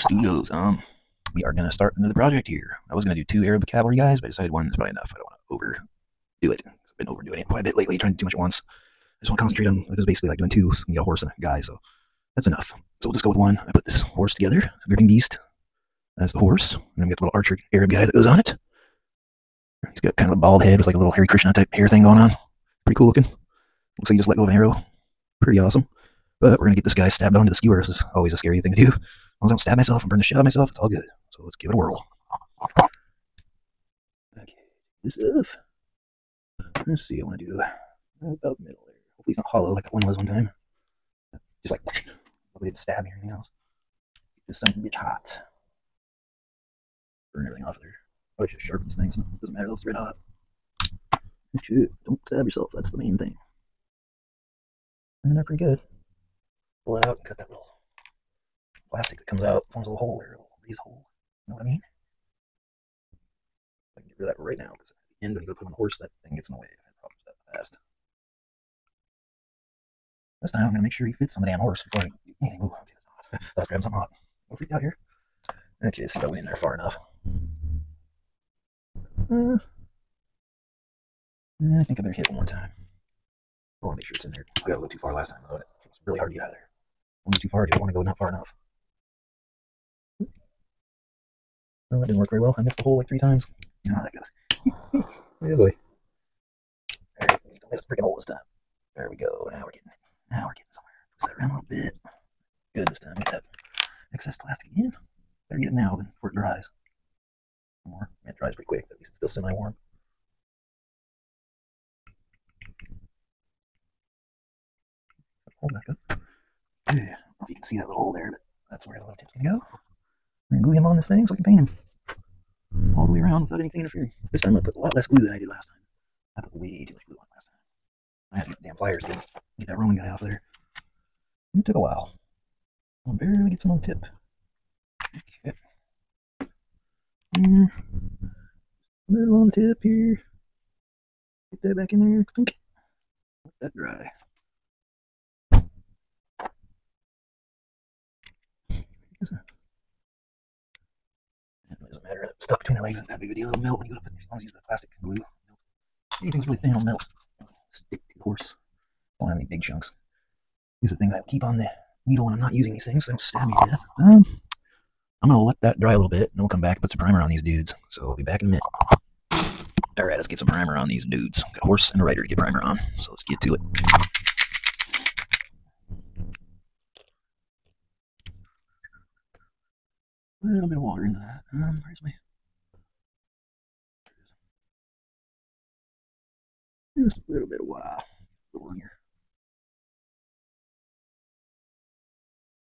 Studios. Um, we are gonna start another project here. I was gonna do two Arab cavalry guys, but I decided one is probably enough. I don't want to overdo it. I've been overdoing it quite a bit lately, trying to do too much at once. I just want to concentrate on this is basically like doing two. Got a horse and a guy, so that's enough. So we'll just go with one. I put this horse together, gripping beast. That's the horse, and then we got the little archer Arab guy that goes on it. He's got kind of a bald head with like a little Hare Krishna type hair thing going on. Pretty cool looking. Looks like he just let go of an arrow. Pretty awesome. But we're gonna get this guy stabbed onto the skewer. This is always a scary thing to do. Long as I don't stab myself and burn the shit out of myself, it's all good. So let's give it a whirl. Okay, this stuff. Let's see, I want to do about middle there. Hopefully it's not hollow like that one was one time. Just like, hopefully it didn't stab or anything else. Get this thing bitch hot. Burn everything off there. Probably just sharpen these things. Doesn't matter though, it's red hot. Shoot, don't stab yourself. That's the main thing. And they're pretty good. Pull it out and cut that little plastic that comes out, forms a little hole there, a little breeze hole. You know what I mean? I can get rid of that right now because at the end you go put on the horse, that thing gets in the way. I've had problems that fast. This time I'm gonna make sure he fits on the damn horse before I anything. Ooh, okay, that's hot. Let's grab something hot. Don't freak out here. Okay, see if I went in there far enough. Uh, I think I better hit it one more time. I want to make sure it's in there. I got a little too far last time, though. It was really hard to get out of there. Only too far. Didn't want to go not far enough. Well, that didn't work very well. I missed the hole like three times. Ah, you know how that goes. oh boy. Don't miss the freaking hole this time. There we go. Now we're getting it. Now we're getting somewhere. That around a little bit. Good this time. Get that excess plastic in. Better get it now before it dries. More. It dries pretty quick. At least it's still semi-warm. Hold back up. Yeah. I don't know if you can see that little hole there, but that's where the little tip's gonna go. Glue him on this thing so I can paint him all the way around without anything interfering. This time I put a lot less glue than I did last time. I put way too much glue on last time. I had to get the damn pliers to get that rolling guy off there. It took a while. I'll barely get some on tip. Okay. Mm. Little on tip here. Get that back in there. Clink. Let that dry. It matter. Stuck between the legs. It's not a big deal. It'll melt when you go to put. Long as use the plastic glue. Anything's really thin, it'll melt. Stick to the horse. Don't have any big chunks. These are things I keep on the needle when I'm not using these things. So they don't stab me to death. Um, I'm gonna let that dry a little bit, and then we'll come back and put some primer on these dudes. So I'll be back in a minute. All right, let's get some primer on these dudes. Got a horse and a rider to get primer on. So let's get to it. A little bit of water into that. Um, where's my? Just a little bit of wow. Over here.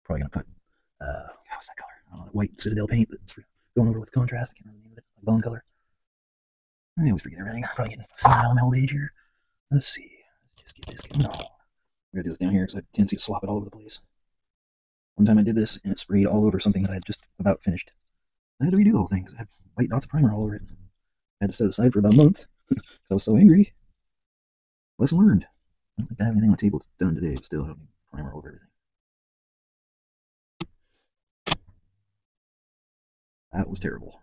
Probably gonna put uh, what's that color? I don't know, white Citadel paint that's going over with contrast. I can't remember the name of it. Bone color. I always forget everything. I'm probably getting senile in my old age here. Let's see. Let's just get this going. No. I'm gonna do this down here because I a tendency to slop it all over the place. One time I did this and it sprayed all over something that I had just about finished. I had to redo the whole thing I had white dots of primer all over it. I had to set it aside for about a month because I was so angry. Lesson learned. I don't think I have anything on the table that's done today, but still need primer all over everything. That was terrible.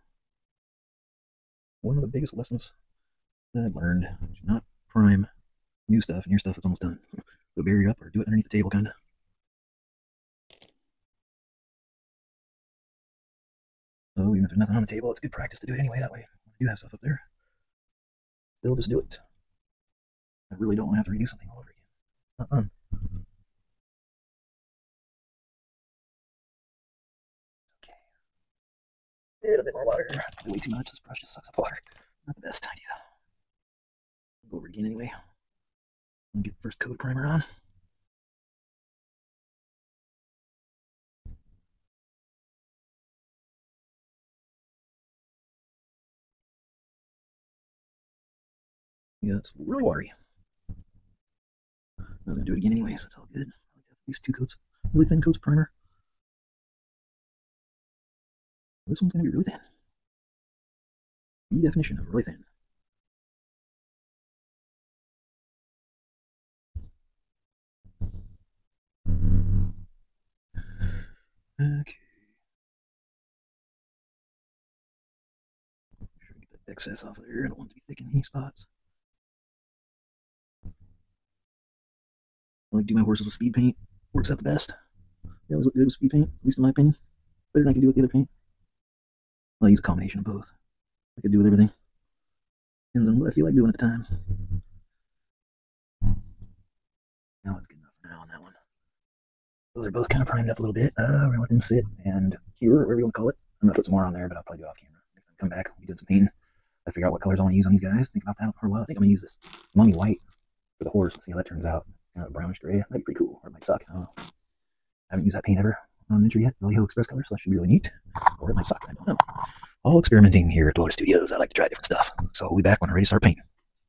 One of the biggest lessons that I've learned do not prime new stuff and your stuff is almost done. Put a barrier up or do it underneath the table, kind So even if there's nothing on the table, it's good practice to do it anyway. That way, do have stuff up there, still just do it. I really don't want to have to redo something all over again. Not fun. Okay. A little bit more water. That's probably way too much. This brush just sucks up water. Not the best idea. Go over it again anyway. And get the first coat primer on. Yeah, it's really watery. I'm gonna do it again anyways, that's all good. These two coats, really thin coats primer. This one's gonna be really thin. The definition of really thin. Okay. Sure get the excess off of there. I don't want to be thick in any spots. Like do my horses with speed paint. Works out the best. They always look good with speed paint, at least in my opinion. Better than I can do with the other paint. I use a combination of both. I could do with everything. Depends on what I feel like doing at the time. Now it's good enough for now on that one. Those are both kind of primed up a little bit. Uh, we're gonna let them sit and cure, whatever you want to call it. I'm gonna put some more on there, but I'll probably do it off camera. Next time I come back, we'll be doing some painting. I figure out what colors I want to use on these guys. Think about that for a while. I think I'm gonna use this mummy white for the horse. and See how that turns out. Kind of brownish gray. That'd be pretty cool. Or it might suck. I don't know. I haven't used that paint ever on miniature yet. Vallejo Express color, so that should be really neat. Or it might suck. I don't know. All experimenting here at Dweller Studios. I like to try different stuff. So we'll be back when I'm ready to start painting.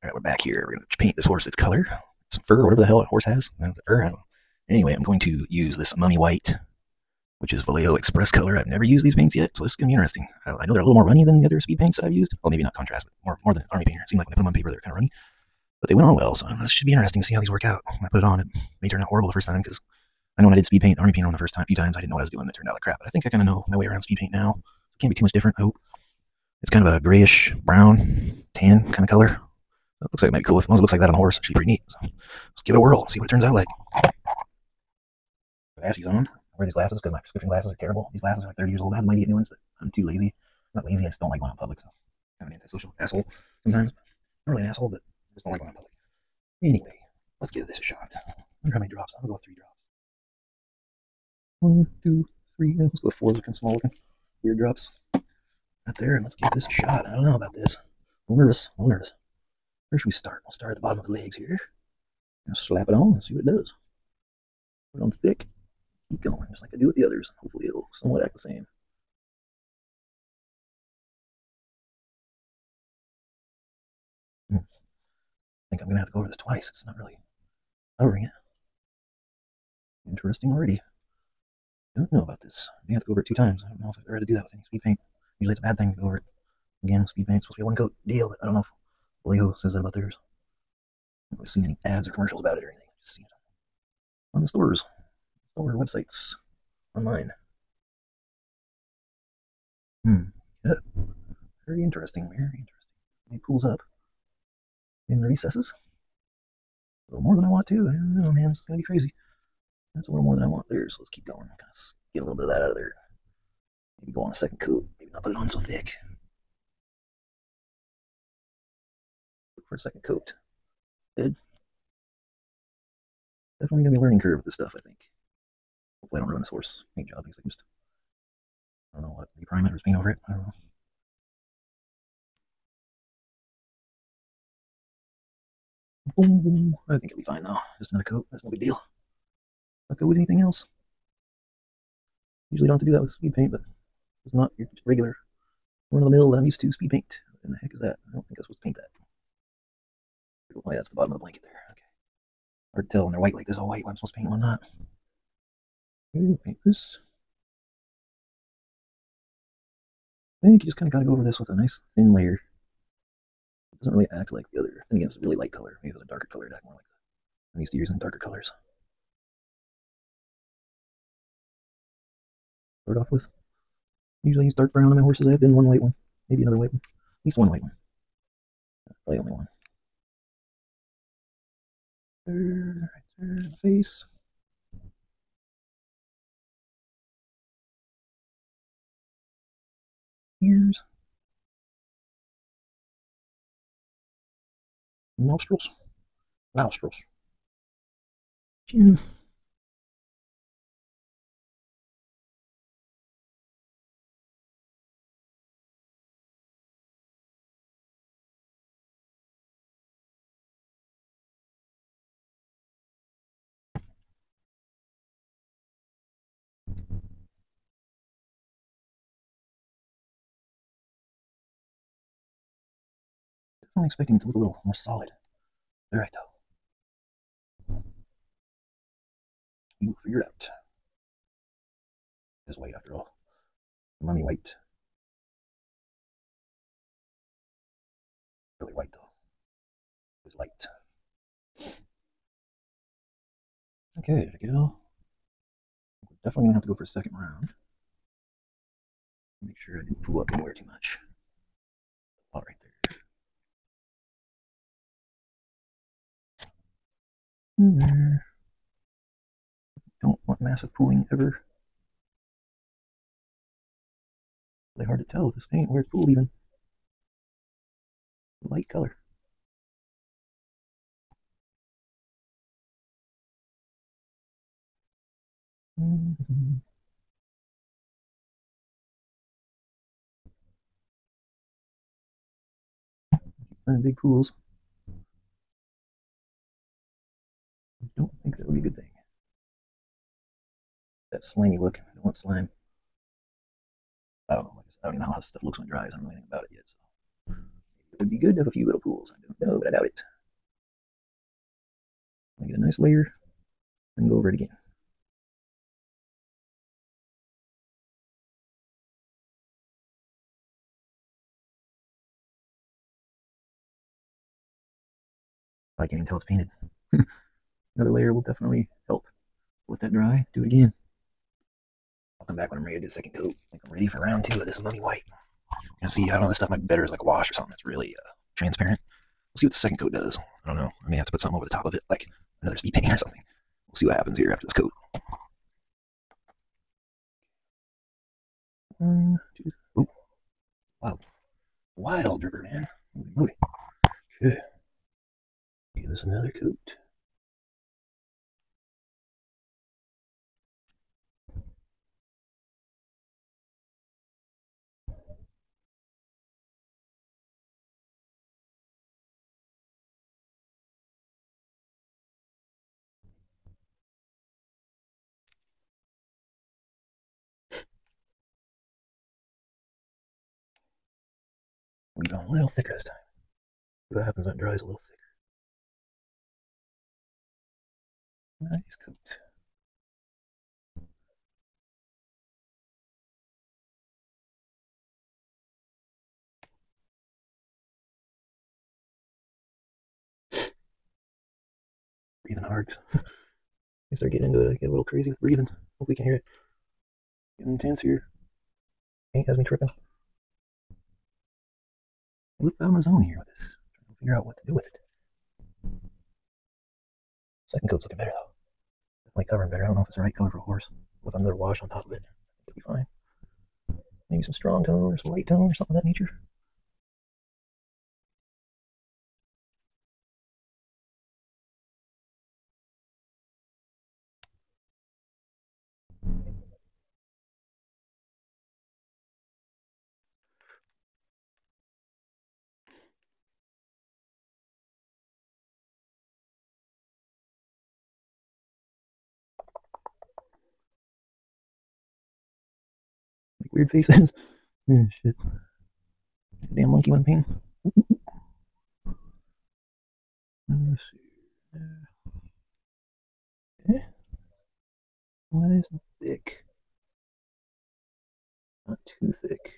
All right, we're back here. We're gonna paint this horse its color, some fur, whatever the hell a horse has. Fur, I don't know. Anyway, I'm going to use this mummy white, which is Vallejo Express color. I've never used these paints yet, so this is going to be interesting. I, I know they're a little more runny than the other speed paints that I've used. Well, maybe not contrast, but more, more than Army Painter. It seemed like when I put them on paper, they're kind of runny. But they went on well, so uh, this should be interesting to see how these work out. When I put it on, it may turn out horrible the first time because I know when I did speed paint, Army Painter on the first time, few times, I didn't know what I was doing. It turned out like crap. But I think I kind of know my way around speed paint now. It can't be too much different, I hope. It's kind of a grayish brown, tan kind of color. It looks like it might be cool. If it looks like that on a horse, it should be pretty neat. So let's give it a whirl, see what it turns out like. Glasses on. I wear these glasses because my prescription glasses are terrible. These glasses are like 30 years old. I have mighty new ones, but I'm too lazy. I'm not lazy, I just don't like going out public, so I'm an antisocial asshole sometimes. Not really an asshole, but just don't like in public. Anyway, let's give this a shot. I wonder how many drops. I'm gonna go three drops. One, two, three. Let's go four looking small looking. Weird drops. Right there, and let's give this a shot. I don't know about this. I'm nervous. I'm nervous. Where should we start? We'll start at the bottom of the legs here. And slap it on and see what it does. Put it on thick. Keep going, just like I do with the others. Hopefully it'll somewhat act the same. I'm gonna have to go over this twice. It's not really covering it. Interesting already. I don't know about this. I have to go over it two times. I don't know if I've ever had to do that with any speed paint. Usually it's a bad thing to go over it. Again, speed paint's supposed to be a one coat deal, but I don't know if Leo says that about theirs. I haven't seen any ads or commercials about it or anything. I've just seen it on the stores, store websites, online. Hmm. Yeah. Very interesting. Very interesting. It pulls up in the recesses. A little more than I want to. I don't know, man. It's gonna be crazy. That's a little more than I want there, so let's keep going. Get a little bit of that out of there. Maybe go on a second coat. Maybe not put it on so thick. Look for a second coat. Good. Definitely gonna be a learning curve with this stuff, I think. Hopefully I don't ruin this horse paint job because I just I don't know what reprime it or paint over it. I don't know. Boom, boom. I think it'll be fine though. Just another coat. That's no big deal. Not go with anything else. Usually don't have to do that with speed paint, but it's not your regular run of the mill that I'm used to. Speed paint. What in the heck is that? I don't think I'm supposed to paint that. Yeah, that's the bottom of the blanket there. Okay. Hard to tell when they're white like this, all white, what I'm supposed to paint one not. Ooh, paint this. I think you just kind of got to go over this with a nice thin layer. Doesn't really act like the other. And again, it's a really light color. Maybe it's a darker color, act more like. I'm used to using darker colors. Start off with. Usually I use dark brown on my horses. I have been one white one. Maybe another white one. At least one white one. Probably only one. There, right there, the face. Ears. Nostrils. Nostrils. Chin. I'm expecting it to look a little more solid. All right, though. You figure it out. It's white after all. Mummy white. Really white though. It was light. Okay, did I get it all? Definitely gonna have to go for a second round. Make sure I didn't pull up anywhere too much. All right there. In there. Don't want massive pooling ever. Really hard to tell with this paint where it's pooled even. Light color. Mm-hmm. big pools. Don't think that would be a good thing. That slimy look. I don't want slime. I don't know. I don't know how this stuff looks when it dries. I don't know anything about it yet. So it would be good to have a few little pools. I don't know, but I doubt it. I get a nice layer and go over it again. I can't even tell it's painted. Another layer will definitely help. Let that dry. Do it again. I'll come back when I'm ready to do the second coat. Think I'm ready for round two of this mummy white. You see, I don't know, this stuff might be better as like a wash or something that's really uh, transparent. We'll see what the second coat does. I don't know. I may have to put something over the top of it, like another speed paint or something. We'll see what happens here after this coat. One, two, oh, wow. Wild dripper, man. Holy moly. Good. Give this another coat. Leave it a little thicker this time. See what happens when it dries a little thicker. Nice coat. breathing hard. I start getting into it, I get a little crazy with breathing. Hopefully you can hear it. Getting intense here. Paint has me tripping. Little out of my zone here with this. Trying to figure out what to do with it. Second coat's looking better though. Definitely covering better. I don't know if it's the right color for a horse. With another wash on top of it. It'll be fine. Maybe some strong tone or some light tone or something of that nature. Weird faces. oh, shit. Damn monkey went pain. Let's see. Okay. Nice and thick. Not too thick.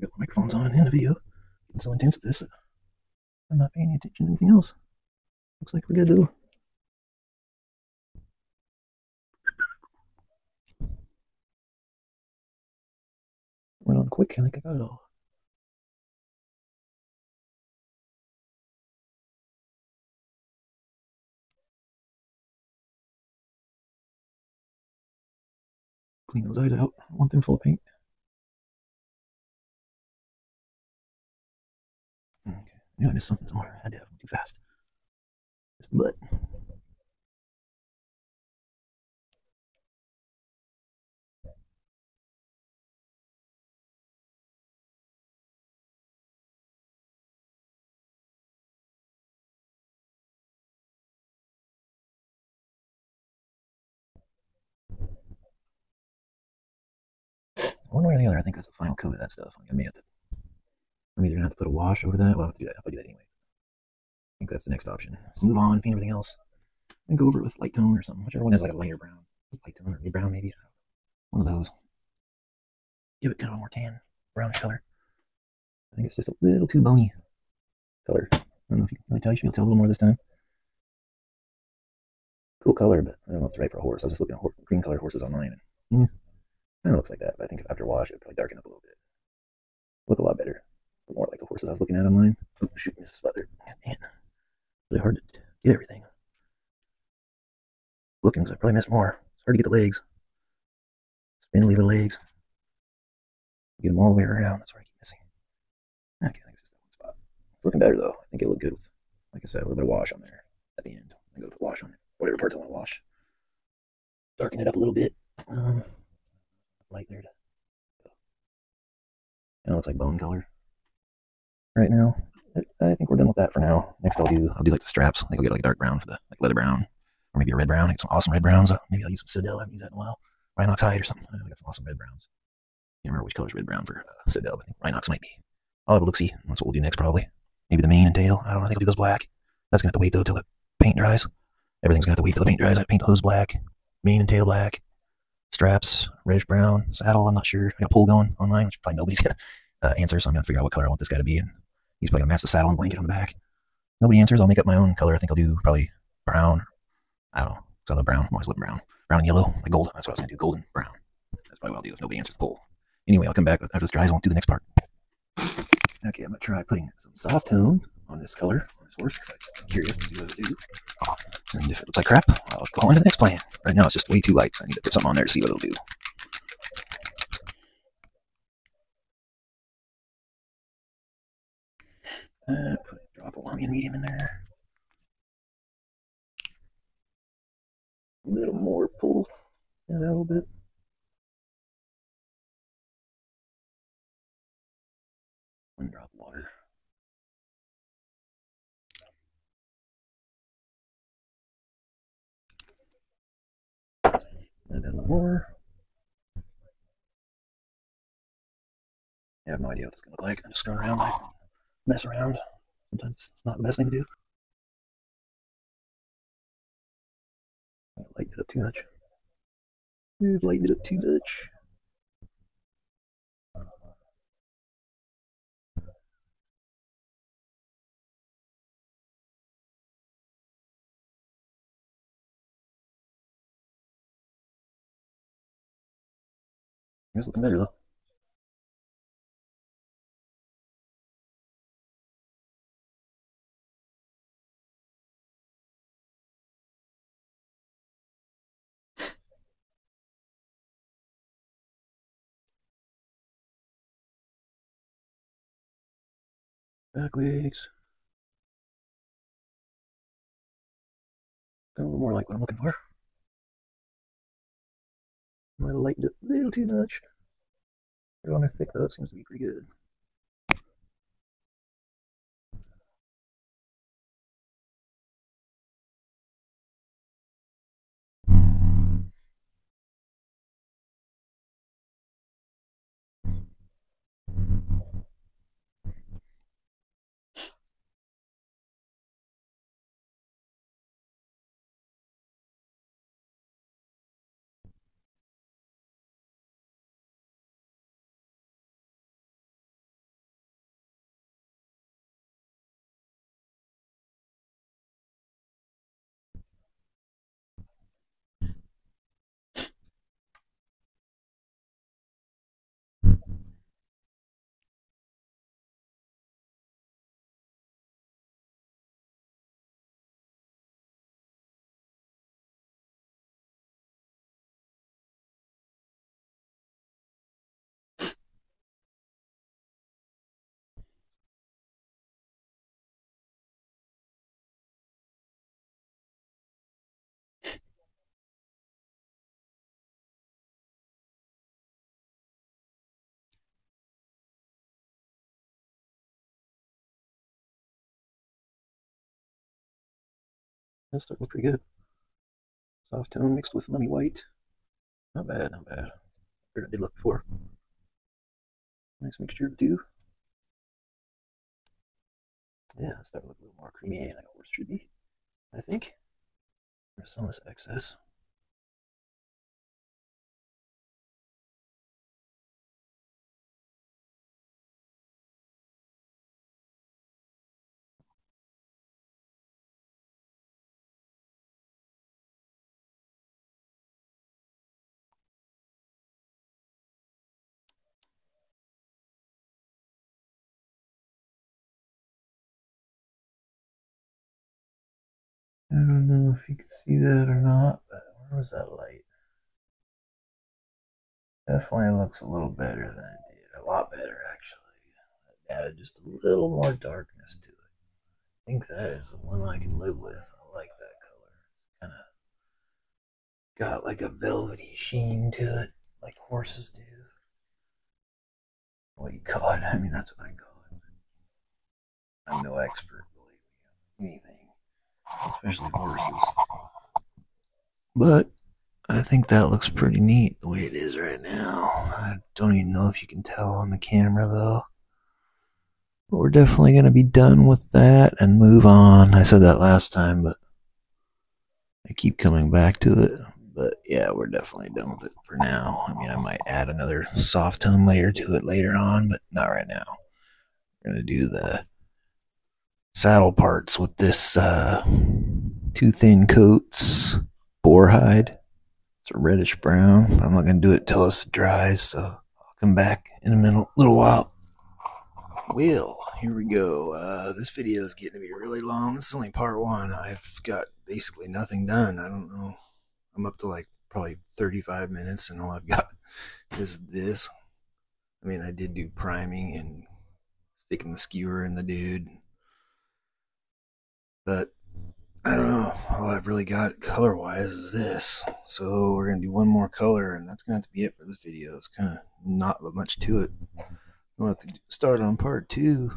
Got the microphones on in the video. Getting so intense this. I'm not paying attention to anything else. Looks like we're good though. Went on quick. I think I got it all. Clean those eyes out. I want them full of paint. Knew I missed something somewhere. I had to have too fast. It's the butt. One way or the other, I think that's the final coat of that stuff. I may have to, I'm either gonna have to put a wash over that. Well, I'll have to do that. I'll do that anyway. I think that's the next option. So move on, paint everything else, and go over it with light tone or something. Whichever one has like a lighter brown, light tone or mid brown maybe. One of those. give it kind of a more tan, brownish color. I think it's just a little too bony color. I don't know if you can really tell. You should be able to tell a little more this time. Cool color, but I don't know if it's right for a horse. I was just looking at green colored horses online. And, yeah, kind of looks like that. But I think after wash, it would probably darken up a little bit. Look a lot better. More like the horses I was looking at online. Oh, shoot, weather. Man, really hard to get everything. Looking, because I probably missed more. It's hard to get the legs. Spindly the legs. Get them all the way around. That's where I keep missing. Okay, I think it's just that one spot. It's looking better though. I think it looked good with, like I said, a little bit of wash on there at the end. I go to wash on it. Whatever parts I want to wash. Darken it up a little bit. Um, light there to and it looks like bone color right now. I think we're done with that for now. Next, I'll do I'll do like the straps. I think I'll get like a dark brown for the like leather brown, or maybe a red brown. I get some awesome red browns. Maybe I'll use some Citadel. I haven't used that in a while. Rhinox hide or something. I, I got some awesome red browns. Can't remember which color is red brown for uh, but I think Rhinox might be. I'll have a look see. That's what we'll do next, probably. Maybe the mane and tail. I don't know. I think I'll do those black. That's gonna have to wait though till the paint dries. Everything's gonna have to wait till the paint dries. I paint the hose black, mane and tail black, straps reddish brown, saddle. I'm not sure. I got a poll going online, which probably nobody's gonna uh, answer, so I'm gonna figure out what color I want this guy to be, and he's probably gonna match the saddle and blanket on the back. Nobody answers. I'll make up my own color. I think I'll do probably brown. I don't know. I love brown. I'm always living brown. Brown and yellow, like gold. That's what I was gonna do. Golden brown. That's probably what I'll do if nobody answers the poll. Anyway, I'll come back after this dries. I won't do the next part. Okay, I'm gonna try putting some soft tone on this color on this horse because I'm curious to see what it'll do. And if it looks like crap, I'll go on to the next plan. Right now, it's just way too light. I need to put something on there to see what it'll do. Uh, put a drop of Lahmian medium in there. A little more pull out a little bit. One drop water. Add a little more. I have no idea what this is going to look like. I'm just going around. I mess around. Sometimes it's not the best thing to do. I lightened it up too much. I've lightened it up too much. It's looking better though. Back legs. a little more like what I'm looking for. Might have lightened it a little too much. They're on thick though, it seems to be pretty good. That's starting to look pretty good. Soft tone mixed with mummy white. Not bad, not bad. Better than look before. Nice mixture of the two. Yeah, it's starting to look a little more creamy like a horse should be, I think. There's some of this excess. I don't know if you can see that or not, but where was that light? Definitely looks a little better than it did. A lot better, actually. That added just a little more darkness to it. I think that is the one I can live with. I like that color. Kind of got like a velvety sheen to it, like horses do. What you call it? I mean, that's what I call it. I'm no expert, believe me, anything, especially horses. But I think that looks pretty neat the way it is right now. I don't even know if you can tell on the camera though. But we're definitely going to be done with that and move on. I said that last time, but I keep coming back to it. But yeah, we're definitely done with it for now. I mean, I might add another soft tone layer to it later on, but not right now. We're going to do the saddle parts with this uh, two thin coats boar hide. It's a reddish brown. I'm not going to do it till it dries, so I'll come back in a minute, little while. Well, here we go. Uh, this video is getting to be really long. This is only part one. I've got basically nothing done. I don't know. I'm up to like probably 35 minutes, and all I've got is this. I mean, I did do priming and sticking the skewer in the dude, but I don't know. All I've really got color wise is this. So we're gonna do one more color, and that's gonna have to be it for this video. It's kind of not much to it. We'll have to start on part two,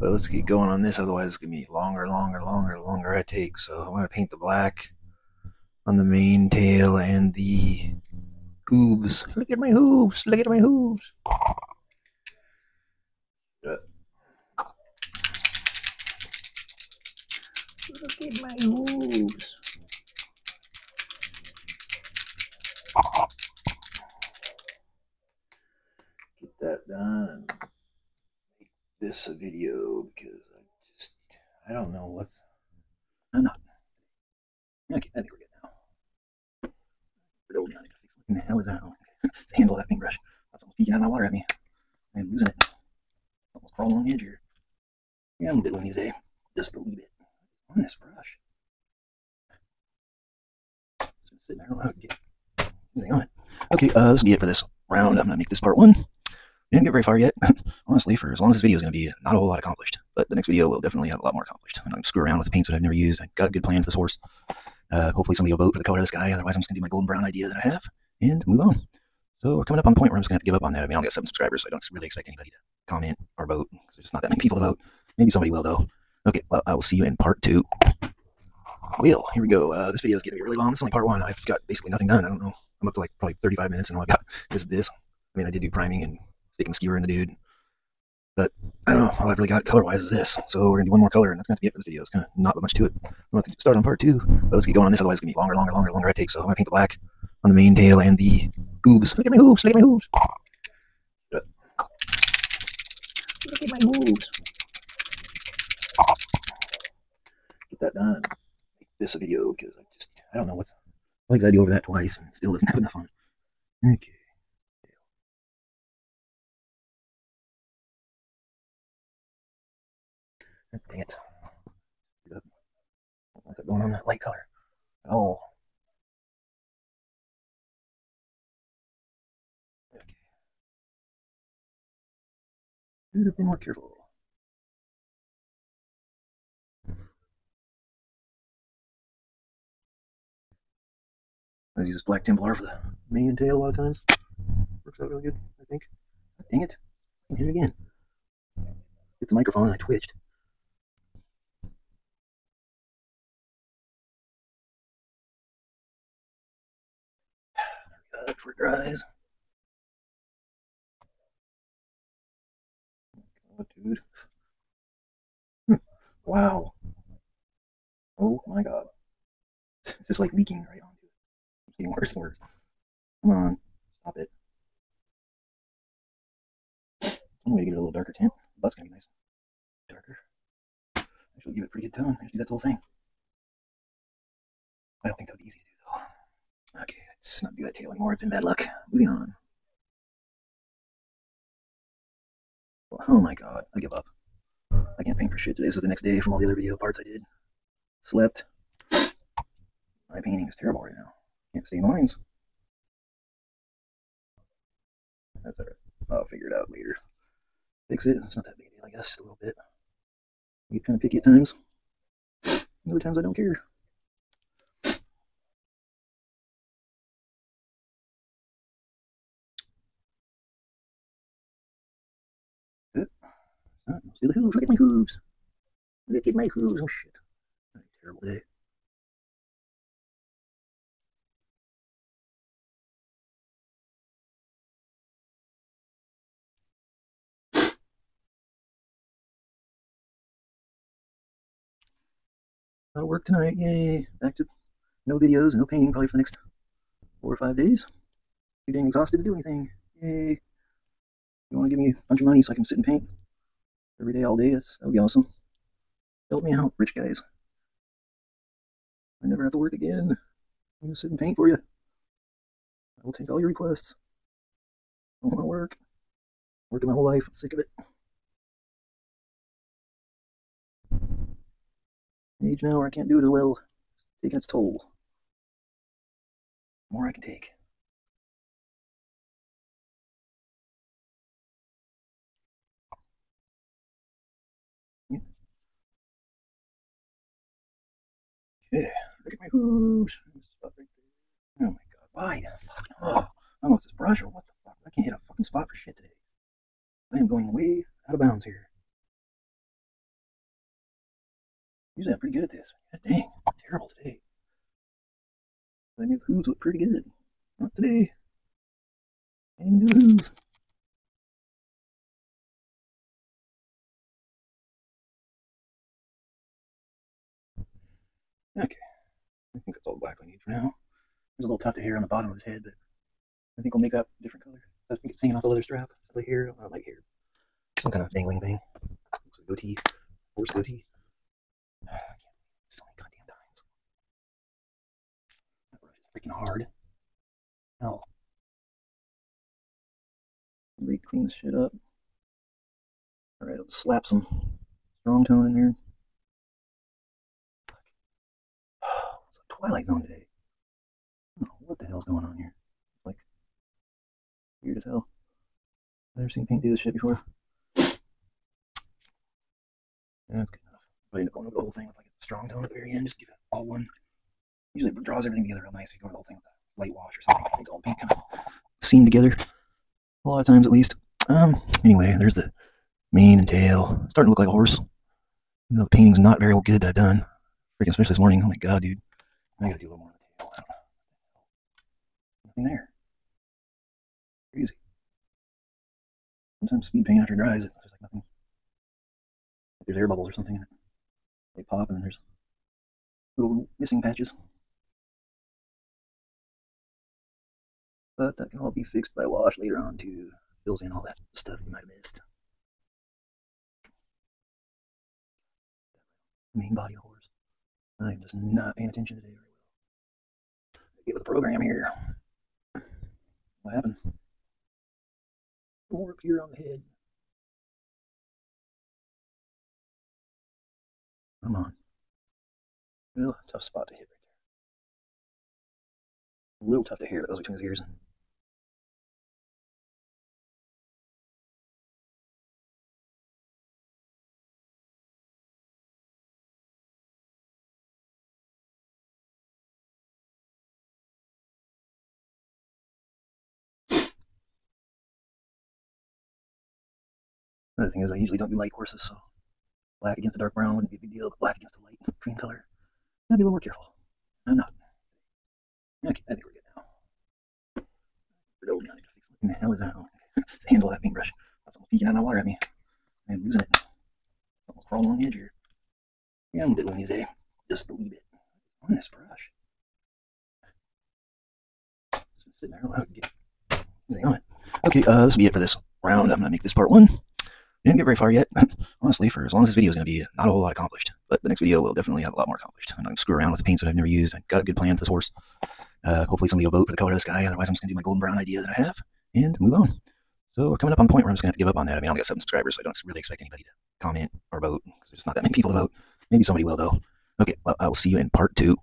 but let's get going on this. Otherwise, it's gonna be longer, longer, longer, longer. I take. So I'm gonna paint the black on the main tail and the hooves. Look at my hooves. Look at my hooves. Look at my hooves. Get that done and make this a video because I just I don't know what's I'm not. Okay, I think we're good now. We're old. What the hell is that? Handle that paintbrush. That's almost peeking out of my water at me. I'm losing it. Almost crawling on the edge here. Yeah, I'm windy today. Just a little bit on this brush. It's sitting there. I don't know how to get anything on it. Okay, uh, this will be it for this round. I'm to make this part one. Didn't get very far yet. Honestly, for as long as this video is going to be not a whole lot accomplished. But the next video will definitely have a lot more accomplished. I'm going to screw around with the paints that I've never used. I got a good plan for this horse. Uh, hopefully somebody will vote for the color of this guy. Otherwise, I'm just going to do my golden brown idea that I have and move on. So we're coming up on the point where I'm just going to have to give up on that. I mean, I'll get seven subscribers, so I don't really expect anybody to comment or vote. There's just not that many people to vote. Maybe somebody will, though. Okay, well, I will see you in part two. Well, here we go. Uh, this video is getting to be really long. This is only part one. I've got basically nothing done. I don't know. I'm up to like probably 35 minutes, and all I've got is this. I mean, I did do priming and sticking skewer in the dude. But I don't know. All I've really got color wise is this. So we're going to do one more color, and that's going to be it for this video. It's kind of not much to it. I'll going to start on part two. But let's get going on this. Otherwise, it's going to be longer, longer, longer, longer I take. So I'm going to paint the black on the main tail and the. Look at my hooves. Look at my hooves. Look at my hooves. Get that done. Make this a video because I just, I don't know what's, I like I do over that twice and still doesn't have enough fun. Okay. Dang it. What's that going on that light color all. Okay. Should have been more careful. I use this black Templar for the and tail a lot of times. Works out really good, I think. Dang it. I hit it again. Hit the microphone and I twitched. Good for dries. Oh, dude. Hmm. Wow. Oh my god. It's just like leaking right. It's getting worse and worse. Come on. Stop it. Some way to get a little darker tint. That's gonna be nice. Darker. Actually give it a pretty good tone. Actually that's the whole thing. I don't think that would be easy to do though. Okay, let's not do that tail anymore. It's been bad luck. Moving on. Oh my god, I give up. I can't paint for shit today. This is the next day from all the other video parts I did. Slept. My painting is terrible right now. Can't see the lines. That's alright. I'll figure it out later. Fix it. It's not that big a deal, I guess, just a little bit. I get kind of picky at times. Other times I don't care. Uh, let's the hooves. Look at my hooves. Look at my hooves. Oh shit. Terrible day. That'll work tonight. Yay. Back to no videos no painting probably for the next four or five days. Too dang exhausted to do anything. Yay. You want to give me a bunch of money so I can sit and paint every day, all day? That's, that would be awesome. Help me out, rich guys. I never have to work again. I'm gonna sit and paint for you. I will take all your requests. I don't want to work. Working my whole life. I'm sick of it. Age now where I can't do it as well. Taking its toll. More I can take. Yeah. Look at my hooves. Oh my god, why? Fucking, oh, I this brush or what the fuck. I can't hit a fucking spot for shit today. I am going way out of bounds here. Usually I'm pretty good at this. God dang, I'm terrible today. I made the hooves look pretty good. Not today. Do the hooves. Okay. I think that's all black I need for now. There's a little tuft of hair on the bottom of his head, but I think we'll make that a different color. I think it's hanging off the leather strap. It's. I don't like hair. Some kind of dangling thing. Looks like goatee. Horse goatee. So many goddamn times. That brush is freaking hard. Hell. Really clean this shit up. Alright, let's slap some strong tone in here. It's a Twilight Zone today. What the hell's going on here. Like weird as hell. I've never seen paint do this shit before. Yeah, that's good I end up going over the whole thing with like a strong tone at the very end, just give it all one. Usually it draws everything together real nice. You go over the whole thing with a light wash or something. Makes all kind of seam together. A lot of times at least. Um, anyway, there's the mane and tail. It's starting to look like a horse. You know, the painting's not very good that I've done. Freaking especially this morning. Oh my god, dude. I gotta do a little more on the tail. Nothing there. Crazy. Sometimes speed paint after it dries, it's, there's like nothing. There's air bubbles or something in it. They pop and there's little missing patches. But that can all be fixed by wash later on too. Fills in all that stuff you might have missed. Main body horse. I'm just not paying attention today very well. Get with the program here. What happened? More up here on the head. Come on. Real tough spot to hit right there. A little tough to hear goes between his ears. Another thing is, I usually don't do light horses, so black against a dark brown wouldn't be a big deal, but black against a light cream color, gotta be a little more careful. I'm not. Okay, I think we're good now. What the hell is that? It's the handle of that paintbrush. That's almost peeking out of water at me. I'm losing it. Almost crawling on the edge here. Yeah, I'm bit windy today. Just a wee bit. On this brush. Just sitting there. Don't to get anything on it. Okay, uh, this will be it for this round. I'm gonna make this part one. Didn't get very far yet. Honestly, for as long as this video is going to be, not a whole lot accomplished. But the next video will definitely have a lot more accomplished. I'm not going to screw around with the paints that I've never used. I've got a good plan for this horse. Uh, hopefully somebody will vote for the color of the sky. Otherwise, I'm just going to do my golden brown idea that I have and move on. So we're coming up on the point where I'm just going to have to give up on that. I mean, I only got seven subscribers, so I don't really expect anybody to comment or vote. There's not that many people to vote. Maybe somebody will, though. Okay, well, I will see you in part two.